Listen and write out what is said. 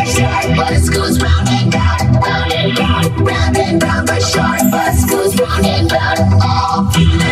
the Shark. Bus goes round and round, round and round, round and round the Shark. Bus goes round and round all through